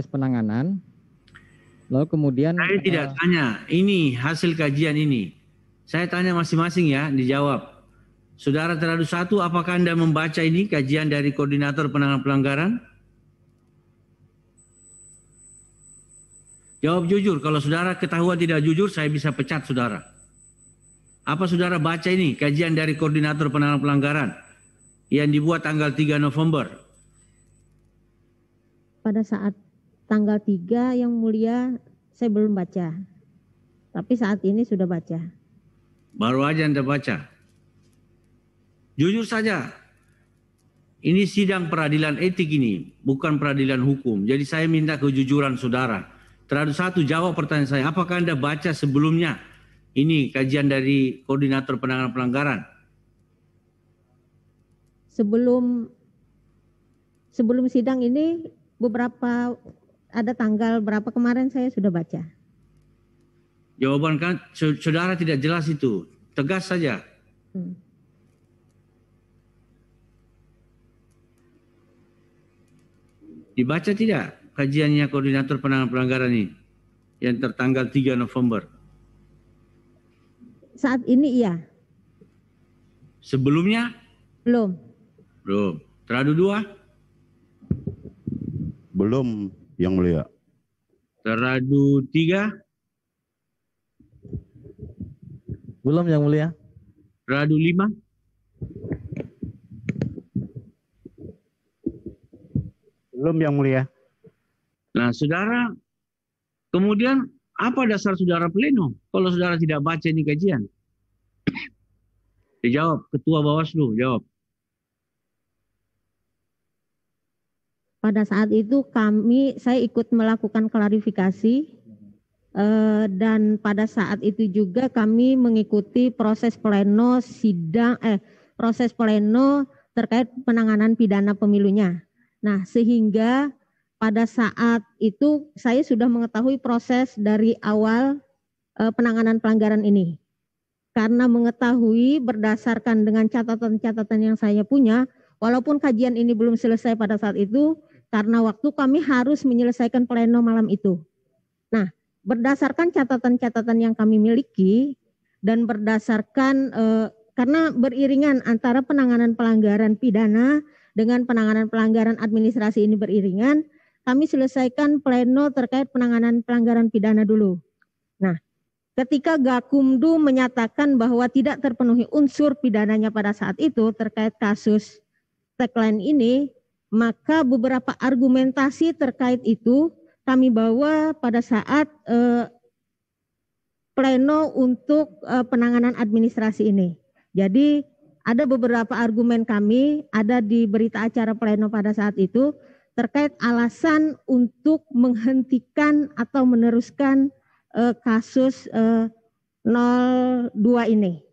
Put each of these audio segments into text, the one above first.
penanganan. Lalu kemudian Saya tidak eh, tanya, ini hasil kajian ini. Saya tanya masing-masing ya, dijawab. Saudara teradu satu, apakah Anda membaca ini kajian dari koordinator penanganan pelanggaran? Jawab jujur, kalau saudara ketahuan tidak jujur, saya bisa pecat saudara. Apa saudara baca ini, kajian dari koordinator penanganan pelanggaran yang dibuat tanggal 3 November? pada saat tanggal 3 yang mulia saya belum baca. Tapi saat ini sudah baca. Baru aja Anda baca. Jujur saja, ini sidang peradilan etik ini, bukan peradilan hukum. Jadi saya minta kejujuran saudara. Terhadap satu, jawab pertanyaan saya. Apakah Anda baca sebelumnya ini kajian dari koordinator penanganan pelanggaran? Sebelum sebelum sidang ini beberapa ada tanggal berapa kemarin saya sudah baca. Jawaban kan sa- saudara tidak jelas itu. Tegas saja. Hmm. Dibaca tidak kajiannya koordinator penanganan pelanggaran ini yang tertanggal 3 November. Saat ini iya, Sebelumnya belum. belum. Teradu dua, Belum yang mulia. teradu tiga, Belum yang mulia. teradu lima, Belum yang mulia. Nah, saudara, kemudian apa dasar saudara pleno kalau saudara tidak baca ini kajian? Dijawab, Ketua Bawaslu, jawab. Pada saat itu kami saya ikut melakukan klarifikasi eh, dan pada saat itu juga kami mengikuti proses pleno sidang eh proses pleno terkait penanganan pidana pemilunya. Nah, sehingga pada saat itu saya sudah mengetahui proses dari awal eh, penanganan pelanggaran ini. Karena mengetahui berdasarkan dengan catatan-catatan yang saya punya, walaupun kajian ini belum selesai pada saat itu, karena waktu kami harus menyelesaikan pleno malam itu. Nah, berdasarkan catatan-catatan yang kami miliki dan berdasarkan eh, karena beriringan antara penanganan pelanggaran pidana dengan penanganan pelanggaran administrasi ini beriringan, kami selesaikan pleno terkait penanganan pelanggaran pidana dulu. Nah, ketika Gakumdu menyatakan bahwa tidak terpenuhi unsur pidananya pada saat itu terkait kasus tagline ini, maka beberapa argumentasi terkait itu kami bawa pada saat eh, pleno untuk eh, penanganan administrasi ini. Jadi ada beberapa argumen kami ada di berita acara pleno pada saat itu terkait alasan untuk menghentikan atau meneruskan eh, kasus eh, 02 ini.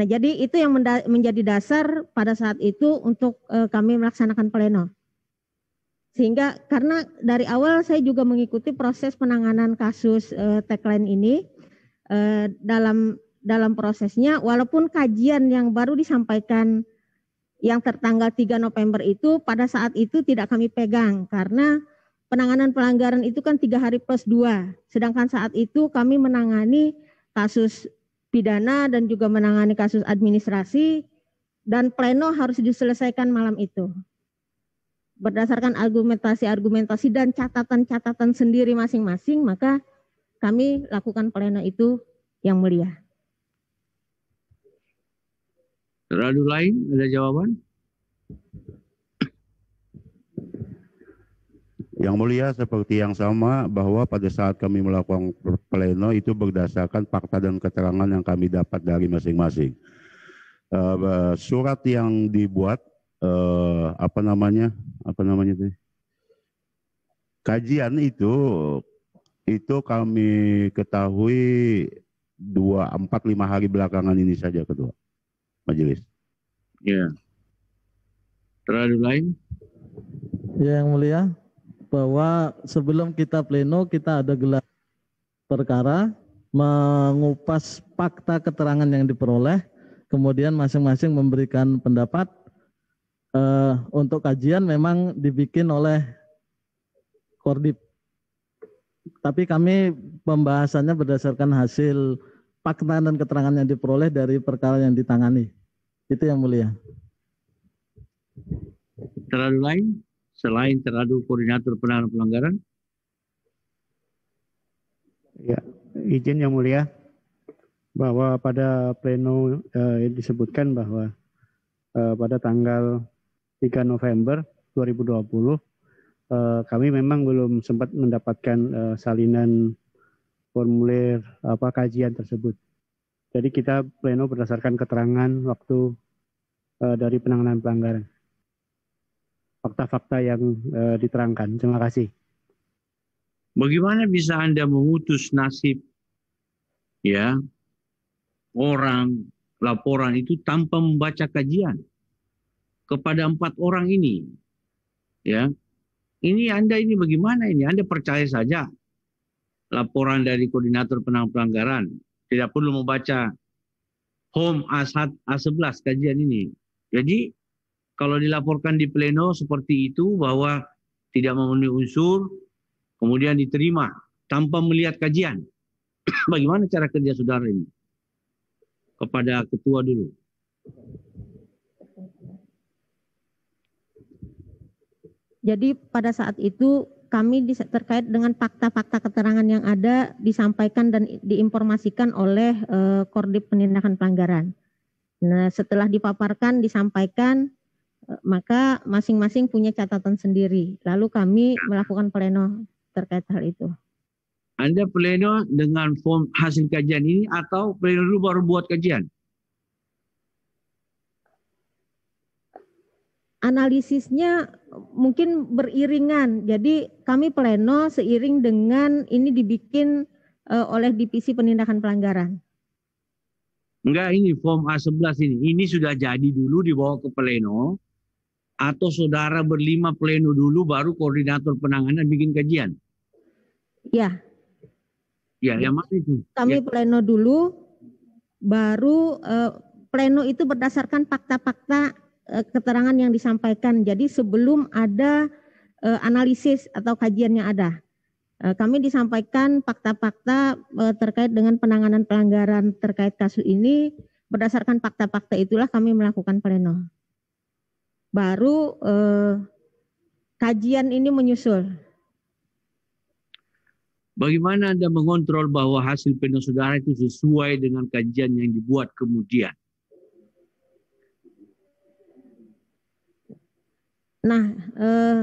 Nah, jadi itu yang menjadi dasar pada saat itu untuk eh, kami melaksanakan pleno. Sehingga karena dari awal saya juga mengikuti proses penanganan kasus eh, tagline ini eh, dalam dalam prosesnya walaupun kajian yang baru disampaikan yang tertanggal 3 November itu pada saat itu tidak kami pegang karena penanganan pelanggaran itu kan tiga hari plus dua sedangkan saat itu kami menangani kasus pidana dan juga menangani kasus administrasi dan pleno harus diselesaikan malam itu. Berdasarkan argumentasi-argumentasi dan catatan-catatan sendiri masing-masing, maka kami lakukan pleno itu yang mulia. Teradu lain, ada jawaban? Yang mulia seperti yang sama bahwa pada saat kami melakukan pleno itu berdasarkan fakta dan keterangan yang kami dapat dari masing-masing. Eh, surat yang dibuat eh, apa namanya apa namanya itu kajian itu itu kami ketahui dua empat lima hari belakangan ini saja kedua majelis. Ya. Teradu lain? Ya, yang mulia, bahwa sebelum kita pleno kita ada gelar perkara mengupas fakta keterangan yang diperoleh, kemudian masing-masing memberikan pendapat. Eh, untuk kajian memang dibikin oleh Kordip. Tapi kami pembahasannya berdasarkan hasil fakta dan keterangan yang diperoleh dari perkara yang ditangani. Itu yang mulia. Terlalu lain selain terhadap koordinator penanganan pelanggaran? Ya, izin yang mulia bahwa pada pleno eh, disebutkan bahwa eh, pada tanggal 3 November 2020 eh, kami memang belum sempat mendapatkan eh, salinan formulir apa kajian tersebut. Jadi kita pleno berdasarkan keterangan waktu eh, dari penanganan pelanggaran. Fakta-fakta yang eh, diterangkan. Terima kasih. Bagaimana bisa Anda memutus nasib ya orang laporan itu tanpa membaca kajian? Kepada empat orang ini ya. Ini Anda ini bagaimana ini? Anda percaya saja laporan dari koordinator penanganan pelanggaran. Tidak perlu membaca home A1 A11 kajian ini. Jadi kalau dilaporkan di pleno seperti itu bahwa tidak memenuhi unsur kemudian diterima tanpa melihat kajian. Bagaimana cara kerja saudara ini? Kepada ketua dulu. Jadi pada saat itu kami terkait dengan fakta-fakta keterangan yang ada disampaikan dan diinformasikan oleh Kordip Penindakan Pelanggaran. Nah, setelah dipaparkan, disampaikan, maka masing-masing punya catatan sendiri. Lalu kami melakukan pleno terkait hal itu. Anda pleno dengan form hasil kajian ini atau pleno dulu baru buat kajian? Analisisnya mungkin beriringan. Jadi kami pleno seiring dengan ini dibikin uh, oleh Divisi Penindakan Pelanggaran. Enggak, ini form A11 ini. Ini sudah jadi dulu dibawa ke pleno atau saudara berlima pleno dulu baru koordinator penanganan bikin kajian? Ya. Ya, yang mana itu? Kami ya. pleno dulu, baru uh, pleno itu berdasarkan fakta-fakta uh, keterangan yang disampaikan. Jadi sebelum ada uh, analisis atau kajian yang ada. Uh, kami disampaikan fakta-fakta uh, terkait dengan penanganan pelanggaran terkait kasus ini. Berdasarkan fakta-fakta itulah kami melakukan pleno baru eh, kajian ini menyusul. Bagaimana Anda mengontrol bahwa hasil pleno saudara itu sesuai dengan kajian yang dibuat kemudian? Nah, eh,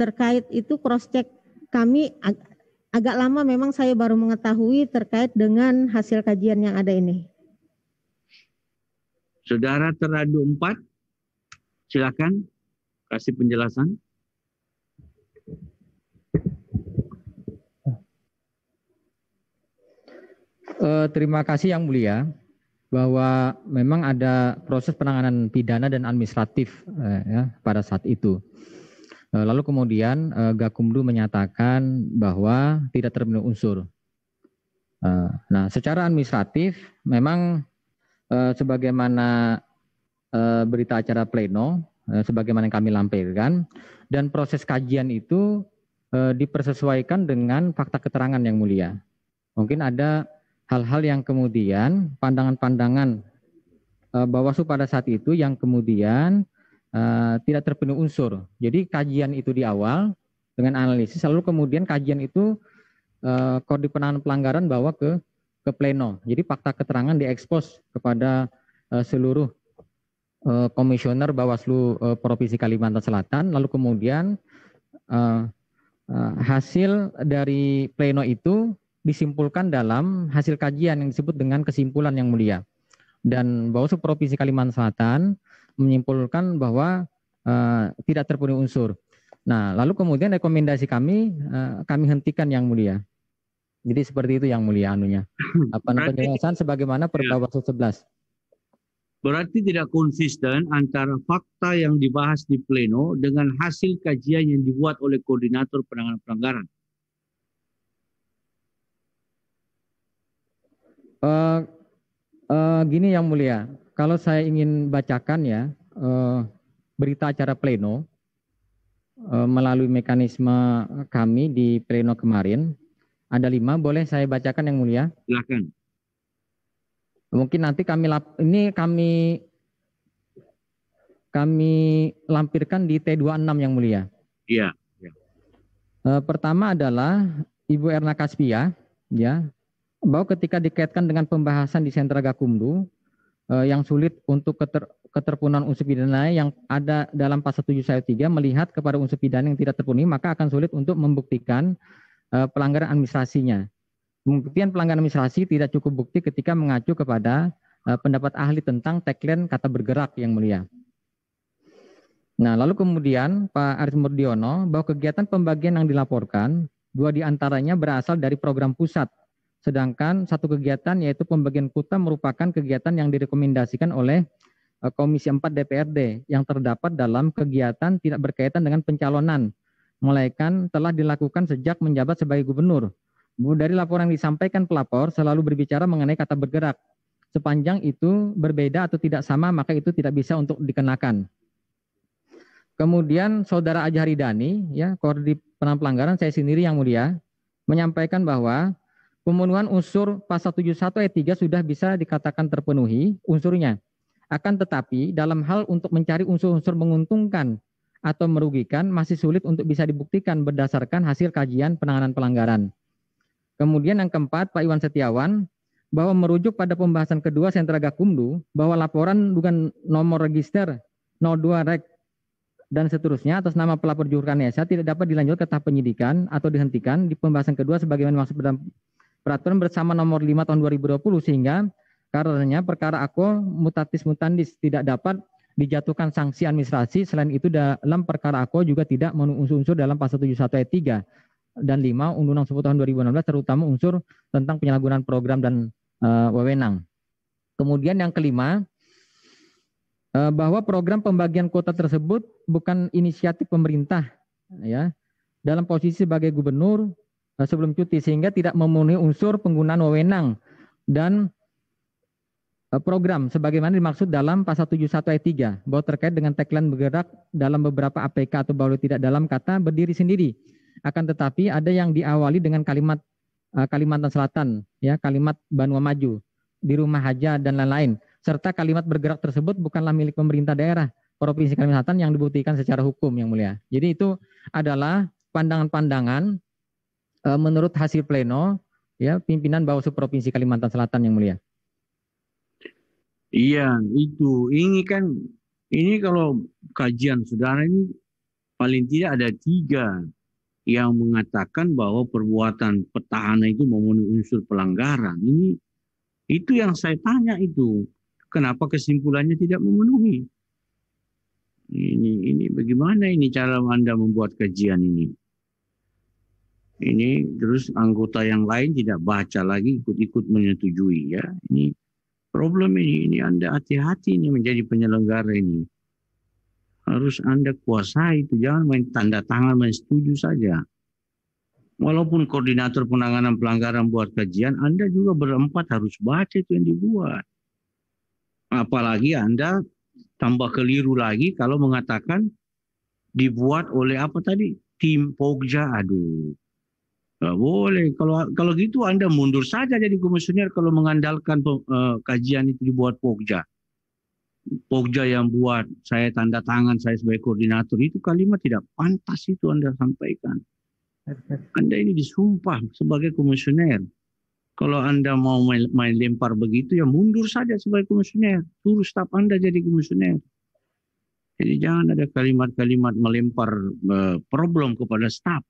terkait itu cross check kami ag agak lama memang saya baru mengetahui terkait dengan hasil kajian yang ada ini. Saudara teradu empat Silakan kasih penjelasan. Uh, terima kasih yang mulia bahwa memang ada proses penanganan pidana dan administratif uh, ya pada saat itu. Uh, lalu kemudian uh, Gakumdu menyatakan bahwa tidak terpenuhi unsur. Uh, nah, secara administratif memang uh, sebagaimana Eh, berita acara pleno eh, sebagaimana yang kami lampirkan dan proses kajian itu eh, dipersesuaikan dengan fakta keterangan yang mulia. Mungkin ada hal-hal yang kemudian pandangan-pandangan Bawaslu pada saat itu yang kemudian tidak terpenuhi unsur. Jadi kajian itu di awal dengan analisis, lalu kemudian kajian itu koordinat penanganan pelanggaran bawa ke ke pleno. Jadi fakta keterangan diekspos kepada seluruh uh, komisioner Bawaslu uh, Provinsi Kalimantan Selatan, lalu kemudian uh, uh, hasil dari pleno itu disimpulkan dalam hasil kajian yang disebut dengan kesimpulan yang mulia. Dan Bawaslu Provinsi Kalimantan Selatan menyimpulkan bahwa uh, tidak terpenuhi unsur. Nah, lalu kemudian rekomendasi kami uh, kami hentikan yang mulia. Jadi seperti itu yang mulia anunya. Apa penjelasan sebagaimana per ya. Bawaslu 11 berarti tidak konsisten antara fakta yang dibahas di pleno dengan hasil kajian yang dibuat oleh koordinator penanganan pelanggaran. Uh, uh, gini yang mulia, kalau saya ingin bacakan ya uh, berita acara pleno, uh, melalui mekanisme kami di pleno kemarin. Ada lima, boleh saya bacakan yang mulia? Silakan. Mungkin nanti kami ini kami kami lampirkan di T26 yang mulia. Iya. Ya. Uh, pertama adalah Ibu Erna Kaspia, ya, bahwa ketika dikaitkan dengan pembahasan di sentra Gakumdu uh, yang sulit untuk keter, keterpenuhan unsur pidana yang ada dalam pasal 7 ayat 3 melihat kepada unsur pidana yang tidak terpenuhi maka akan sulit untuk membuktikan uh, pelanggaran administrasinya. Pembuktian pelanggaran administrasi tidak cukup bukti ketika mengacu kepada uh, pendapat ahli tentang tagline kata bergerak yang mulia. Nah, lalu kemudian Pak Aris Murdiono bahwa kegiatan pembagian yang dilaporkan, dua di antaranya berasal dari program pusat, sedangkan satu kegiatan yaitu pembagian kuota merupakan kegiatan yang direkomendasikan oleh eh, Komisi 4 DPRD yang terdapat dalam kegiatan tidak berkaitan dengan pencalonan, melainkan telah dilakukan sejak menjabat sebagai gubernur. Dari laporan yang disampaikan pelapor selalu berbicara mengenai kata bergerak. Sepanjang itu berbeda atau tidak sama, maka itu tidak bisa untuk dikenakan. Kemudian saudara Ajari Dani, ya, koordinat pelanggaran saya sendiri yang mulia, menyampaikan bahwa pemenuhan unsur pasal 71 ayat 3 sudah bisa dikatakan terpenuhi unsurnya. Akan tetapi dalam hal untuk mencari unsur-unsur menguntungkan atau merugikan masih sulit untuk bisa dibuktikan berdasarkan hasil kajian penanganan pelanggaran. Kemudian yang keempat, Pak Iwan Setiawan, bahwa merujuk pada pembahasan kedua sentra Gakumdu, bahwa laporan dengan nomor register 02 Rek dan seterusnya atas nama pelapor Jurkanesa tidak dapat dilanjut ke tahap penyidikan atau dihentikan di pembahasan kedua sebagaimana maksud dalam peraturan bersama nomor 5 tahun 2020 sehingga karenanya perkara aku mutatis mutandis tidak dapat dijatuhkan sanksi administrasi. Selain itu dalam perkara aku juga tidak memenuhi unsur-unsur dalam pasal 71 ayat 3 dan 5 Undang-Undang 10 tahun 2016 terutama unsur tentang penyalahgunaan program dan uh, wewenang. Kemudian yang kelima, Eh, bahwa program pembagian kuota tersebut bukan inisiatif pemerintah ya dalam posisi sebagai gubernur eh, sebelum cuti sehingga tidak memenuhi unsur penggunaan wewenang dan program sebagaimana dimaksud dalam pasal 71 ayat 3 bahwa terkait dengan tagline bergerak dalam beberapa APK atau bahwa tidak dalam kata berdiri sendiri akan tetapi ada yang diawali dengan kalimat Kalimantan Selatan ya kalimat Banua Maju di rumah haja dan lain-lain serta kalimat bergerak tersebut bukanlah milik pemerintah daerah Provinsi Kalimantan Selatan yang dibuktikan secara hukum yang mulia. Jadi itu adalah pandangan-pandangan e, menurut hasil pleno ya pimpinan Bawaslu Provinsi Kalimantan Selatan yang mulia. Iya, itu. Ini kan ini kalau kajian saudara ini paling tidak ada tiga yang mengatakan bahwa perbuatan petahana itu memenuhi unsur pelanggaran. Ini itu yang saya tanya itu. Kenapa kesimpulannya tidak memenuhi? Ini ini bagaimana ini cara Anda membuat kajian ini? Ini terus anggota yang lain tidak baca lagi ikut-ikut menyetujui ya. Ini problem ini ini Anda hati-hati ini menjadi penyelenggara ini. Harus Anda kuasai itu jangan main tanda tangan main setuju saja. Walaupun koordinator penanganan pelanggaran buat kajian, Anda juga berempat harus baca itu yang dibuat. Apalagi Anda tambah keliru lagi kalau mengatakan dibuat oleh apa tadi? Tim Pogja. Aduh. Gak boleh. Kalau kalau gitu Anda mundur saja jadi komisioner kalau mengandalkan uh, kajian itu dibuat Pogja. Pogja yang buat, saya tanda tangan, saya sebagai koordinator, itu kalimat tidak pantas itu Anda sampaikan. Anda ini disumpah sebagai komisioner. Kalau Anda mau main, main lempar begitu, ya mundur saja sebagai komisioner. Suruh staf Anda jadi komisioner. Jadi jangan ada kalimat-kalimat melempar uh, problem kepada staf.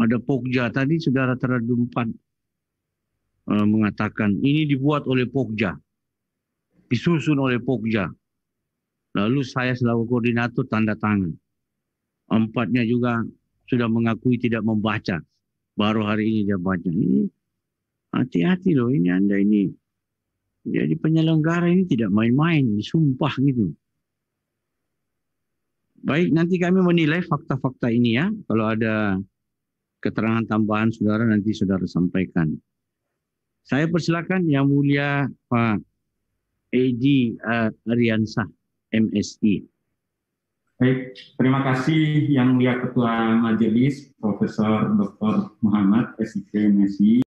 Ada Pokja tadi, saudara teradumpan uh, mengatakan ini dibuat oleh Pokja. Disusun oleh Pokja. Lalu saya selaku koordinator tanda tangan. Empatnya juga sudah mengakui tidak membaca. Baru hari ini dia baca. Ini hati-hati loh ini Anda ini jadi penyelenggara ini tidak main-main, sumpah gitu. Baik, nanti kami menilai fakta-fakta ini ya. Kalau ada keterangan tambahan saudara nanti saudara sampaikan. Saya persilakan yang mulia Pak Edi uh, Ariansah MSI. Baik, terima kasih Yang Mulia Ketua Majelis Profesor Dr. Muhammad SIP Messi.